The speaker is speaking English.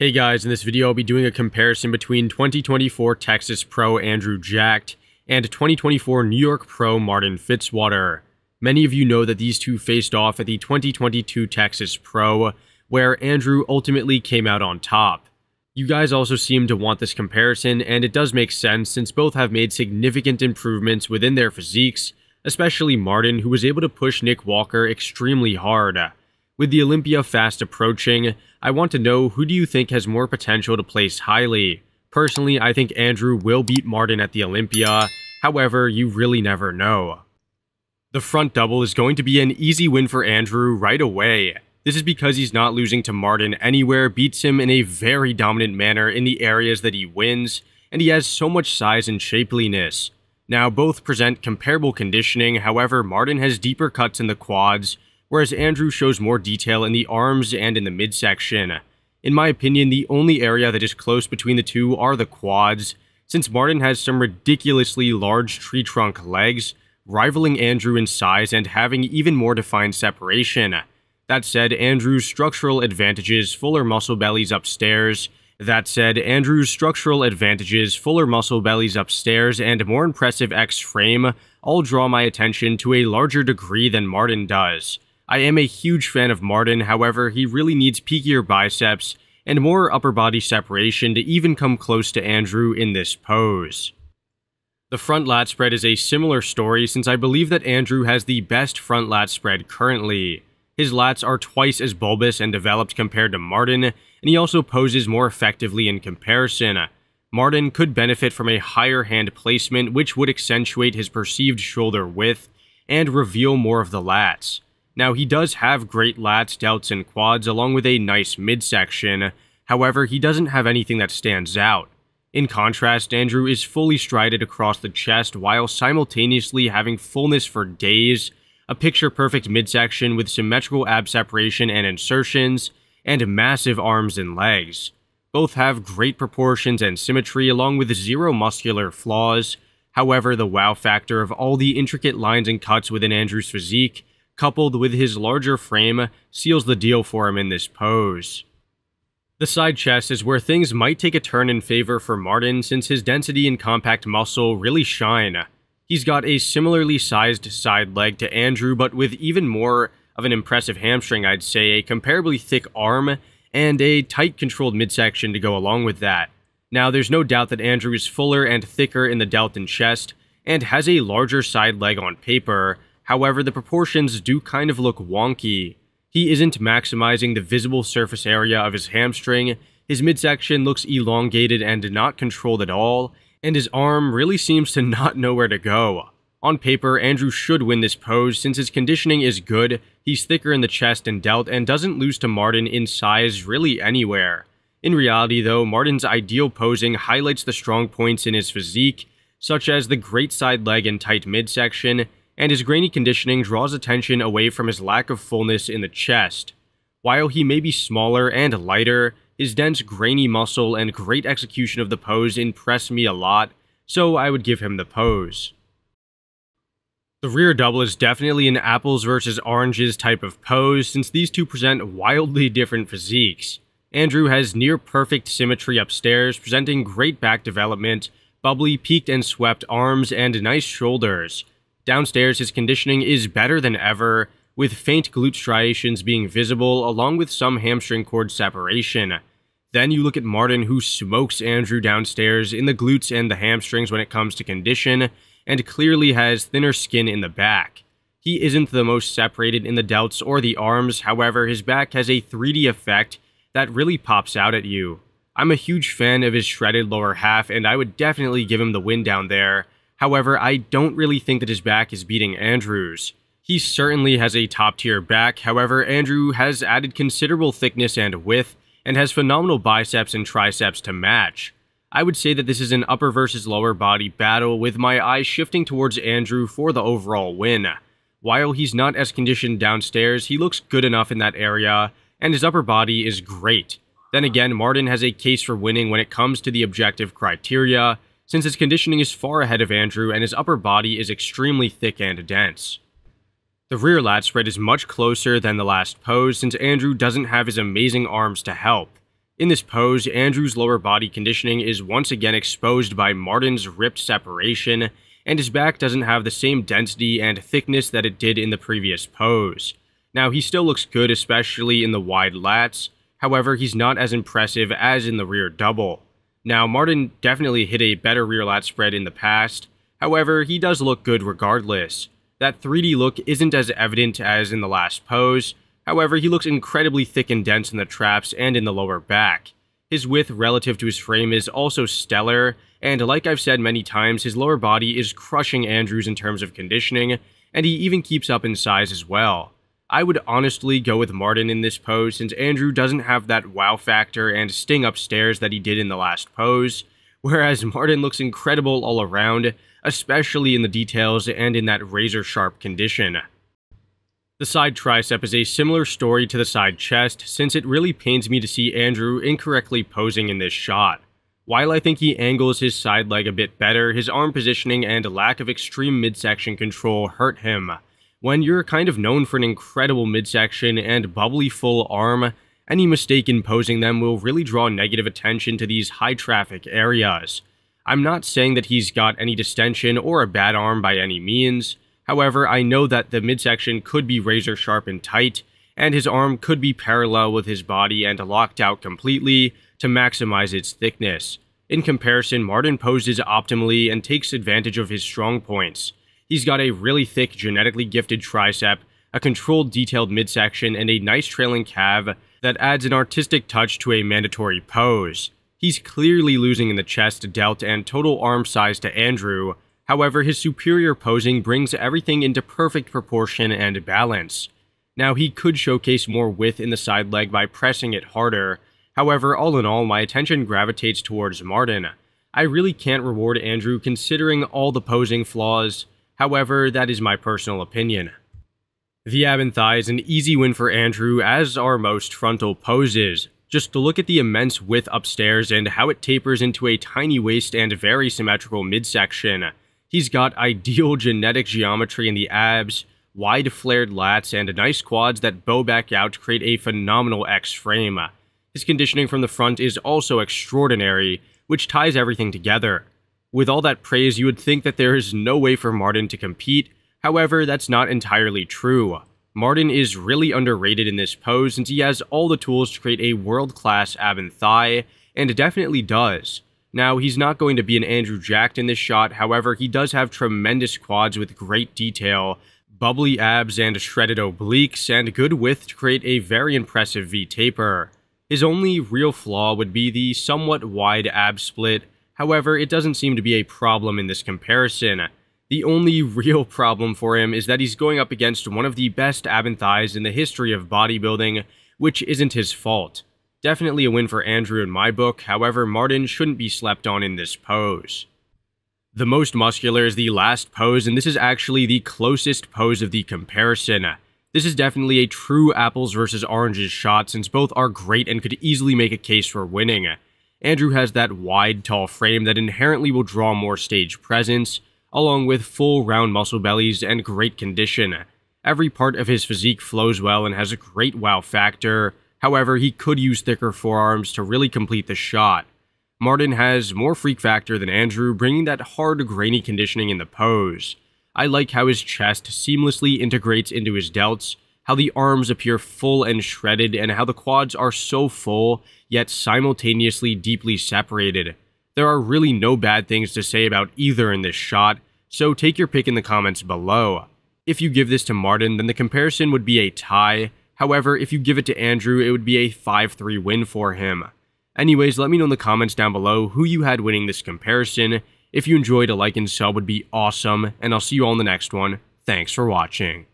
Hey guys, in this video I'll be doing a comparison between 2024 Texas Pro Andrew Jacked and 2024 New York Pro Martin Fitzwater. Many of you know that these two faced off at the 2022 Texas Pro, where Andrew ultimately came out on top. You guys also seem to want this comparison, and it does make sense since both have made significant improvements within their physiques, especially Martin, who was able to push Nick Walker extremely hard. With the Olympia fast approaching, I want to know who do you think has more potential to place highly? Personally, I think Andrew will beat Martin at the Olympia, however, you really never know. The front double is going to be an easy win for Andrew right away. This is because he's not losing to Martin anywhere, beats him in a very dominant manner in the areas that he wins, and he has so much size and shapeliness. Now, both present comparable conditioning, however, Martin has deeper cuts in the quads, whereas Andrew shows more detail in the arms and in the midsection. In my opinion, the only area that is close between the two are the quads, since Martin has some ridiculously large tree trunk legs, rivaling Andrew in size and having even more defined separation. That said, Andrew's structural advantages, fuller muscle bellies upstairs. That said, Andrew's structural advantages, fuller muscle bellies upstairs, and more impressive X frame all draw my attention to a larger degree than Martin does. I am a huge fan of Martin, however, he really needs peakier biceps and more upper body separation to even come close to Andrew in this pose. The front lat spread is a similar story since I believe that Andrew has the best front lat spread currently. His lats are twice as bulbous and developed compared to Martin, and he also poses more effectively in comparison. Martin could benefit from a higher hand placement which would accentuate his perceived shoulder width and reveal more of the lats. Now, he does have great lats, delts, and quads, along with a nice midsection. However, he doesn't have anything that stands out. In contrast, Andrew is fully striated across the chest while simultaneously having fullness for days, a picture-perfect midsection with symmetrical ab separation and insertions, and massive arms and legs. Both have great proportions and symmetry along with zero muscular flaws. However, the wow factor of all the intricate lines and cuts within Andrew's physique coupled with his larger frame, seals the deal for him in this pose. The side chest is where things might take a turn in favor for Martin since his density and compact muscle really shine. He's got a similarly sized side leg to Andrew, but with even more of an impressive hamstring, I'd say, a comparably thick arm, and a tight controlled midsection to go along with that. Now, there's no doubt that Andrew is fuller and thicker in the delt and chest, and has a larger side leg on paper, However, the proportions do kind of look wonky. He isn't maximizing the visible surface area of his hamstring, his midsection looks elongated and not controlled at all, and his arm really seems to not know where to go. On paper, Andrew should win this pose since his conditioning is good, he's thicker in the chest and delt, and doesn't lose to Martin in size really anywhere. In reality, though, Martin's ideal posing highlights the strong points in his physique, such as the great side leg and tight midsection, and his grainy conditioning draws attention away from his lack of fullness in the chest. While he may be smaller and lighter, his dense grainy muscle and great execution of the pose impress me a lot, so I would give him the pose. The rear double is definitely an apples versus oranges type of pose since these two present wildly different physiques. Andrew has near perfect symmetry upstairs, presenting great back development, bubbly peaked and swept arms, and nice shoulders, Downstairs, his conditioning is better than ever, with faint glute striations being visible along with some hamstring cord separation. Then you look at Martin who smokes Andrew downstairs in the glutes and the hamstrings when it comes to condition, and clearly has thinner skin in the back. He isn't the most separated in the delts or the arms, however, his back has a 3D effect that really pops out at you. I'm a huge fan of his shredded lower half, and I would definitely give him the win down there, However, I don't really think that his back is beating Andrew's. He certainly has a top tier back, however, Andrew has added considerable thickness and width, and has phenomenal biceps and triceps to match. I would say that this is an upper versus lower body battle, with my eyes shifting towards Andrew for the overall win. While he's not as conditioned downstairs, he looks good enough in that area, and his upper body is great. Then again, Martin has a case for winning when it comes to the objective criteria, since his conditioning is far ahead of Andrew and his upper body is extremely thick and dense. The rear lat spread is much closer than the last pose since Andrew doesn't have his amazing arms to help. In this pose, Andrew's lower body conditioning is once again exposed by Martin's ripped separation, and his back doesn't have the same density and thickness that it did in the previous pose. Now, he still looks good, especially in the wide lats, however, he's not as impressive as in the rear double. Now, Martin definitely hit a better rear lat spread in the past, however, he does look good regardless. That 3D look isn't as evident as in the last pose, however, he looks incredibly thick and dense in the traps and in the lower back. His width relative to his frame is also stellar, and like I've said many times, his lower body is crushing Andrews in terms of conditioning, and he even keeps up in size as well. I would honestly go with Martin in this pose since Andrew doesn't have that wow factor and sting upstairs that he did in the last pose, whereas Martin looks incredible all around, especially in the details and in that razor sharp condition. The side tricep is a similar story to the side chest since it really pains me to see Andrew incorrectly posing in this shot. While I think he angles his side leg a bit better, his arm positioning and lack of extreme midsection control hurt him. When you're kind of known for an incredible midsection and bubbly full arm, any mistake in posing them will really draw negative attention to these high traffic areas. I'm not saying that he's got any distension or a bad arm by any means, however, I know that the midsection could be razor sharp and tight, and his arm could be parallel with his body and locked out completely, to maximize its thickness. In comparison, Martin poses optimally and takes advantage of his strong points. He's got a really thick, genetically gifted tricep, a controlled detailed midsection, and a nice trailing calf that adds an artistic touch to a mandatory pose. He's clearly losing in the chest, delt, and total arm size to Andrew, however his superior posing brings everything into perfect proportion and balance. Now he could showcase more width in the side leg by pressing it harder, However, all in all, my attention gravitates towards Martin. I really can't reward Andrew considering all the posing flaws, however, that is my personal opinion. The ab and thigh is an easy win for Andrew, as are most frontal poses. Just to look at the immense width upstairs and how it tapers into a tiny waist and very symmetrical midsection. He's got ideal genetic geometry in the abs, wide flared lats, and nice quads that bow back out to create a phenomenal X frame. His conditioning from the front is also extraordinary, which ties everything together. With all that praise, you would think that there is no way for Martin to compete, however, that's not entirely true. Martin is really underrated in this pose since he has all the tools to create a world-class ab and thigh, and definitely does. Now, he's not going to be an Andrew Jacked in this shot, however, he does have tremendous quads with great detail, bubbly abs and shredded obliques, and good width to create a very impressive V-taper. His only real flaw would be the somewhat wide ab split, however, it doesn't seem to be a problem in this comparison. The only real problem for him is that he's going up against one of the best ab and thighs in the history of bodybuilding, which isn't his fault. Definitely a win for Andrew in my book, however, Martin shouldn't be slept on in this pose. The most muscular is the last pose, and this is actually the closest pose of the comparison. This is definitely a true apples versus oranges shot since both are great and could easily make a case for winning. Andrew has that wide, tall frame that inherently will draw more stage presence, along with full round muscle bellies and great condition. Every part of his physique flows well and has a great wow factor, however he could use thicker forearms to really complete the shot. Martin has more freak factor than Andrew, bringing that hard, grainy conditioning in the pose. I like how his chest seamlessly integrates into his delts, how the arms appear full and shredded, and how the quads are so full, yet simultaneously deeply separated. There are really no bad things to say about either in this shot, so take your pick in the comments below. If you give this to Martin, then the comparison would be a tie. However, if you give it to Andrew, it would be a 5-3 win for him. Anyways, let me know in the comments down below who you had winning this comparison, if you enjoyed, a like and sub would be awesome, and I'll see you all in the next one. Thanks for watching.